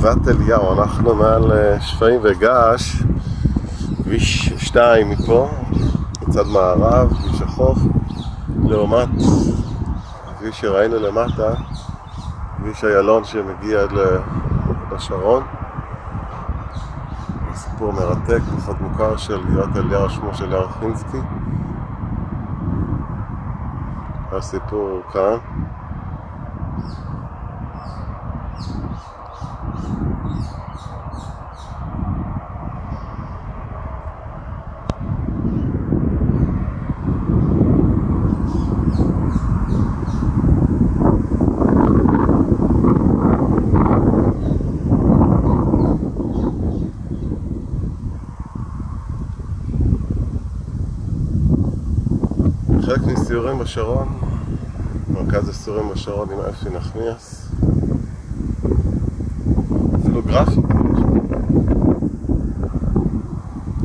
גבעת אליהו, אנחנו מעל אה, שפיים וגעש, כביש 2 מפה, מצד מערב, כביש החוף, לעומת הכביש שראינו למטה, כביש איילון שמגיע עד לשרון. סיפור מרתק, פחות מוכר של גבעת אליהו, שמו של יאיר חינסקי. הסיפור כאן. חלק מסיורים בשרון, מרכז הסיורים בשרון עם אפי נחמיאס, אפילו גרפי,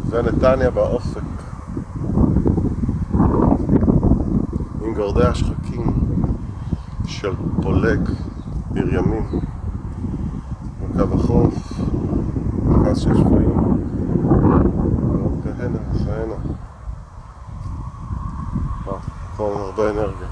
ונתניה באופק, עם גורדי השחקים של פולג, עיר ימין, בקו החוף, מרכז של שפויים, ועוד כהנה וכהנה. полных до энергии.